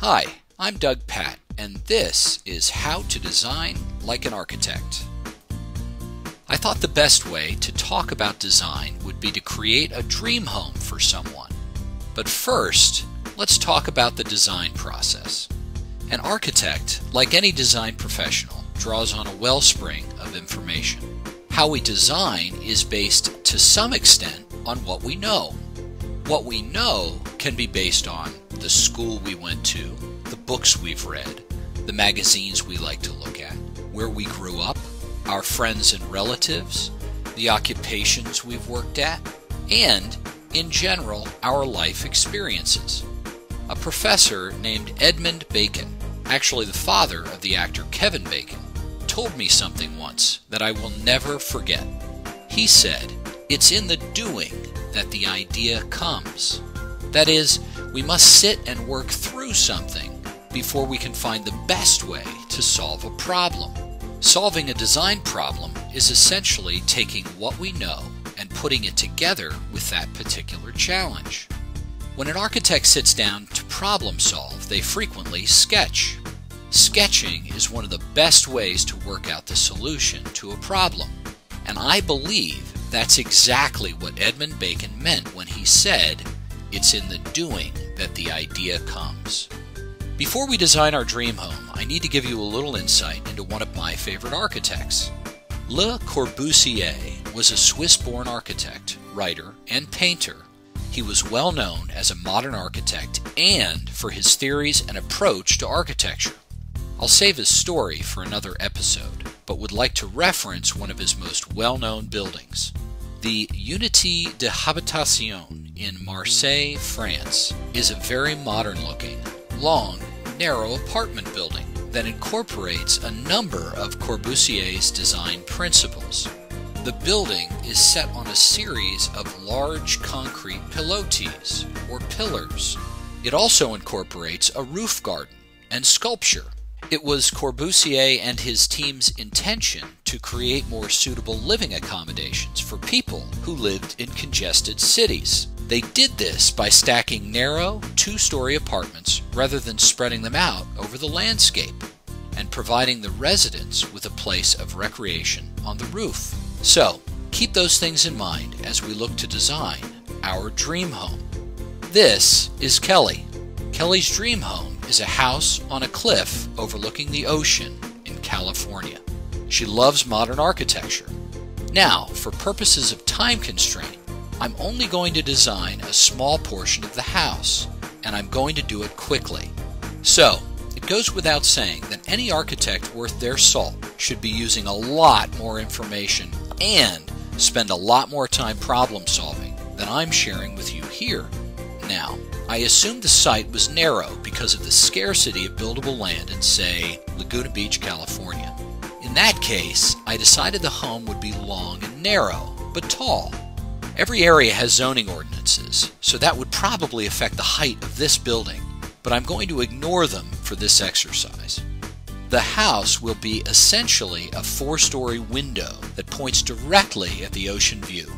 Hi, I'm Doug Patt, and this is How to Design Like an Architect. I thought the best way to talk about design would be to create a dream home for someone. But first, let's talk about the design process. An architect, like any design professional, draws on a wellspring of information. How we design is based to some extent on what we know. What we know can be based on the school we went to, the books we've read, the magazines we like to look at, where we grew up, our friends and relatives, the occupations we've worked at, and, in general, our life experiences. A professor named Edmund Bacon, actually the father of the actor Kevin Bacon, told me something once that I will never forget. He said, It's in the doing that the idea comes. That is, we must sit and work through something before we can find the best way to solve a problem. Solving a design problem is essentially taking what we know and putting it together with that particular challenge. When an architect sits down to problem solve, they frequently sketch. Sketching is one of the best ways to work out the solution to a problem. And I believe that's exactly what Edmund Bacon meant when he said, It's in the doing that the idea comes. Before we design our dream home, I need to give you a little insight into one of my favorite architects. Le Corbusier was a Swiss born architect, writer, and painter. He was well known as a modern architect and for his theories and approach to architecture. I'll save his story for another episode, but would like to reference one of his most well known buildings. The Unité de Habitation in Marseille, France, is a very modern looking, long, narrow apartment building that incorporates a number of Corbusier's design principles. The building is set on a series of large concrete pilotis, or pillars. It also incorporates a roof garden and sculpture. It was Corbusier and his team's intention to create more suitable living accommodations for people who lived in congested cities. They did this by stacking narrow, two story apartments rather than spreading them out over the landscape, and providing the residents with a place of recreation on the roof. So, keep those things in mind as we look to design our dream home. This is Kelly. Kelly's dream home is a house on a cliff overlooking the ocean in California. She loves modern architecture. Now, for purposes of time constraint, I'm only going to design a small portion of the house, and I'm going to do it quickly. So, it goes without saying that any architect worth their salt should be using a lot more information and spend a lot more time problem solving than I'm sharing with you here. Now, I assumed the site was narrow because of the scarcity of buildable land in, say, Laguna Beach, California. In that case, I decided the home would be long and narrow, but tall. Every area has zoning ordinances, so that would probably affect the height of this building, but I'm going to ignore them for this exercise. The house will be essentially a four story window that points directly at the ocean view.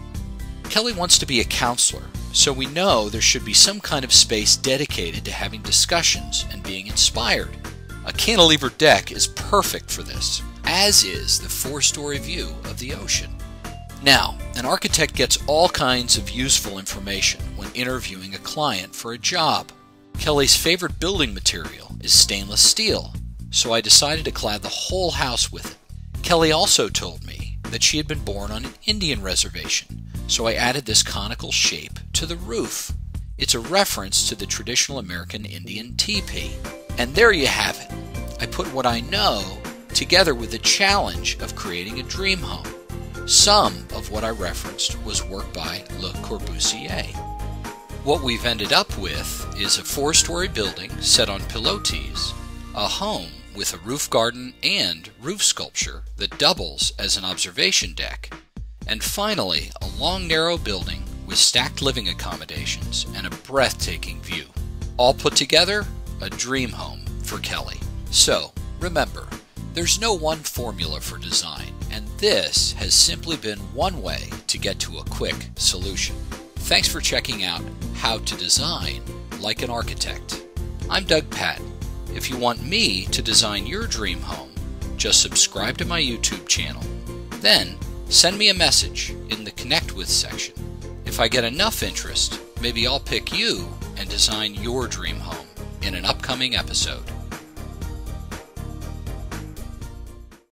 Kelly wants to be a counselor, so we know there should be some kind of space dedicated to having discussions and being inspired. A cantilever deck is perfect for this, as is the four story view of the ocean. Now, an architect gets all kinds of useful information when interviewing a client for a job. Kelly's favorite building material is stainless steel, so I decided to clad the whole house with it. Kelly also told me that she had been born on an Indian reservation, so I added this conical shape to the roof. It's a reference to the traditional American Indian teepee. And there you have it. I put what I know together with the challenge of creating a dream home. Some of what I referenced was work by Le Corbusier. What we've ended up with is a four story building set on pilotis, a home with a roof garden and roof sculpture that doubles as an observation deck, and finally a long narrow building with stacked living accommodations and a breathtaking view. All put together, a dream home for Kelly. So, remember, there's no one formula for design, and this has simply been one way to get to a quick solution. Thanks for checking out How to Design Like an Architect. I'm Doug Patt If you want me to design your dream home, just subscribe to my YouTube channel. Then, send me a message in the Connect With section. If I get enough interest, maybe I'll pick you and design your dream home in an upcoming episode.